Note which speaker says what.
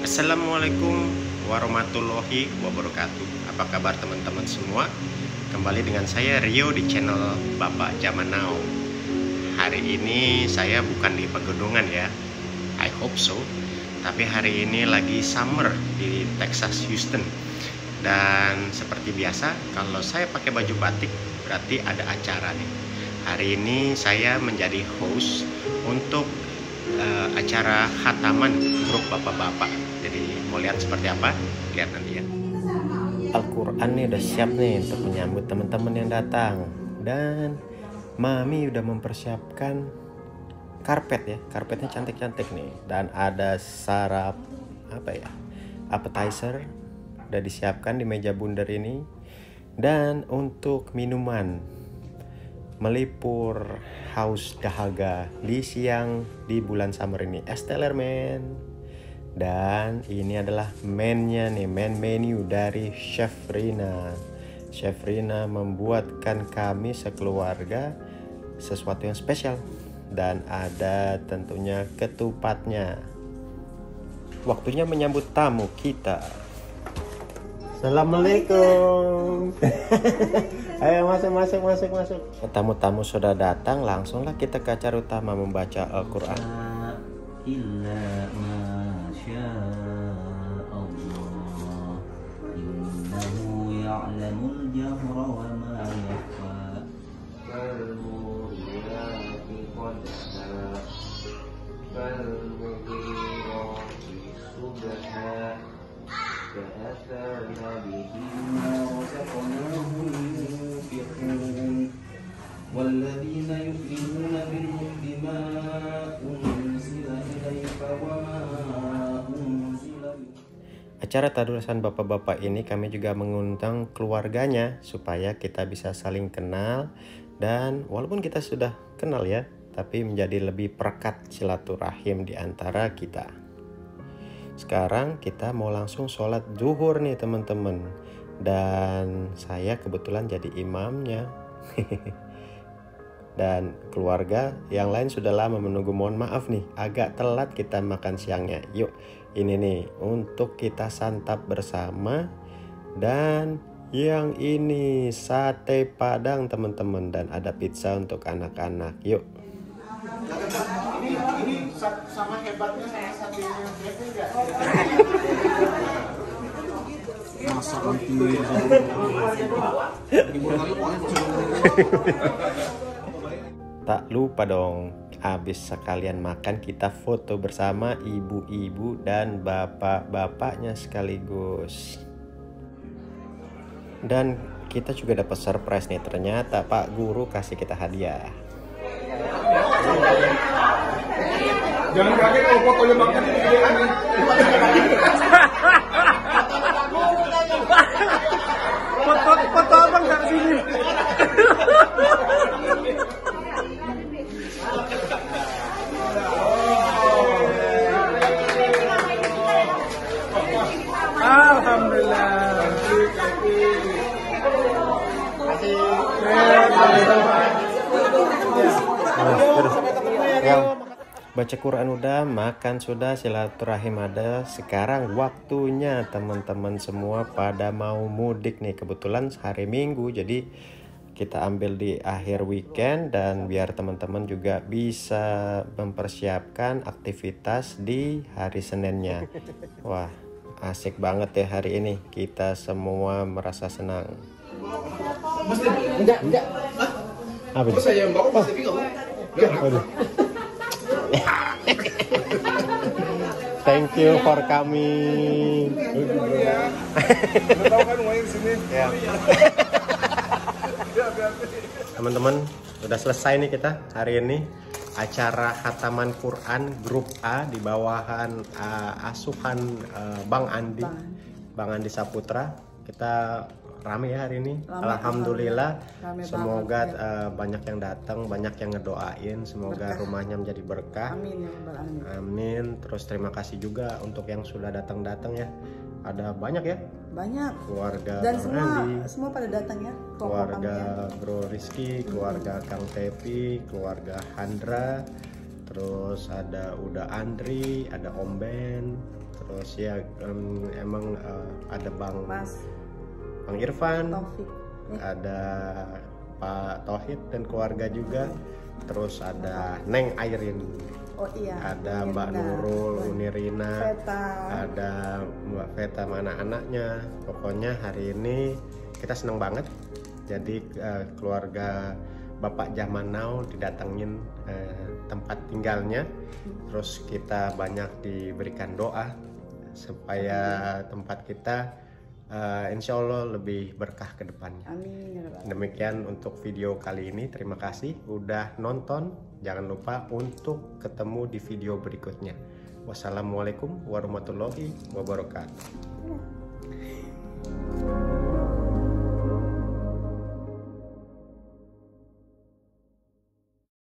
Speaker 1: Assalamualaikum warahmatullahi wabarakatuh. Apa kabar teman-teman semua? Kembali dengan saya Rio di channel Bapak Zaman Now. Hari ini saya bukan di pegunungan ya. I hope so. Tapi hari ini lagi summer di Texas Houston. Dan seperti biasa Kalau saya pakai baju batik Berarti ada acara nih. Hari ini saya menjadi host Untuk uh, acara khataman grup bapak-bapak. Jadi mau lihat seperti apa? Lihat nanti ya. Al-Quran nih udah siap nih untuk menyambut teman-teman yang datang. Dan Mami udah mempersiapkan karpet ya. Karpetnya cantik-cantik nih. Dan ada sarap apa ya appetizer udah disiapkan di meja bundar ini. Dan untuk minuman melipur haus dahaga di siang di bulan summer ini. Esteller Man dan ini adalah mennya nih men menu dari Chef Rina Chef Rina membuatkan kami sekeluarga sesuatu yang spesial dan ada tentunya ketupatnya waktunya menyambut tamu kita Assalamualaikum. Ayo masuk masuk masuk masuk. Tamu-tamu sudah datang, langsunglah kita ke acara utama membaca Al-Qur'an.
Speaker 2: شاء الله. إنه يعلم الجهر وما يخفى.
Speaker 1: Acara tadurusan bapak-bapak ini kami juga mengundang keluarganya supaya kita bisa saling kenal dan walaupun kita sudah kenal ya, tapi menjadi lebih perekat silaturahim di antara kita. Sekarang kita mau langsung sholat zuhur nih teman-teman dan saya kebetulan jadi imamnya. dan keluarga yang lain sudah lama menunggu mohon maaf nih agak telat kita makan siangnya yuk ini nih untuk kita santap bersama. Dan yang ini sate padang teman-teman. Dan ada pizza untuk anak-anak. Yuk.
Speaker 3: Ini ini sa- sama hebatnya sama satenya. Jeffrey nggak?
Speaker 4: masa nanti liburan kali pokoknya
Speaker 1: tak lupa dong habis sekalian makan kita foto bersama ibu-ibu dan bapak-bapaknya sekaligus. Dan kita juga dapat surprise nih ternyata Pak Guru kasih kita hadiah.
Speaker 4: Jangan kaget kalau fotonya makan ini
Speaker 1: Baca Quran udah, makan sudah, silaturahim ada. Sekarang waktunya teman-teman semua pada mau mudik nih. Kebetulan hari Minggu, jadi kita ambil di akhir weekend dan biar teman-teman juga bisa mempersiapkan aktivitas di hari Seninnya. Wah, asik banget ya hari ini. Kita semua merasa senang.
Speaker 3: Enggak, enggak.
Speaker 1: Apa itu?
Speaker 4: saya yang bawa
Speaker 1: Waduh. Thank you for coming.
Speaker 4: Tahu kan sini
Speaker 1: Ya. Teman-teman, udah selesai nih kita hari ini acara khataman Quran grup A di bawahan uh, asuhan uh, Bang Andi, Bang Andi Saputra. Kita rame ya hari ini. Alhamdulillah.
Speaker 5: Rame
Speaker 1: Semoga uh, banyak yang datang, banyak yang ngedoain, semoga rumahnya menjadi berkah.
Speaker 5: Amin ya rabbal alamin.
Speaker 1: Amin. Terus terima kasih juga untuk yang sudah datang-datang ya. Ada banyak ya
Speaker 5: Banyak.
Speaker 1: keluarga
Speaker 5: Dan
Speaker 1: Bang
Speaker 5: semua
Speaker 1: Andi,
Speaker 5: semua pada datang ya.
Speaker 1: keluarga
Speaker 5: kami ya.
Speaker 1: Bro Rizky, keluarga Kang Tepi, keluarga Handra, terus ada udah Andri ada Om Ben terus ya em, emang eh, ada Bang
Speaker 5: Mas
Speaker 1: Bang Irfan
Speaker 5: Taufik. Eh,
Speaker 1: ada Pak Tohid dan keluarga juga. Terus ada Neng Airin.
Speaker 5: Oh iya.
Speaker 1: ada Mbak
Speaker 5: Nirina.
Speaker 1: Nurul Unirina
Speaker 5: Peta.
Speaker 1: ada Mbak Veta mana anaknya pokoknya hari ini kita seneng banget. Jadi eh, keluarga Bapak Zaman Now didatengin eh, tempat tinggalnya. Terus kita banyak diberikan doa supaya tempat kita eh, insya Allah lebih berkah ke depannya
Speaker 5: Amin. ya.
Speaker 1: Demikian untuk video kali ini. Terima kasih udah nonton. Jangan lupa untuk ketemu di video berikutnya. Wassalamualaikum warahmatullahi wabarakatuh.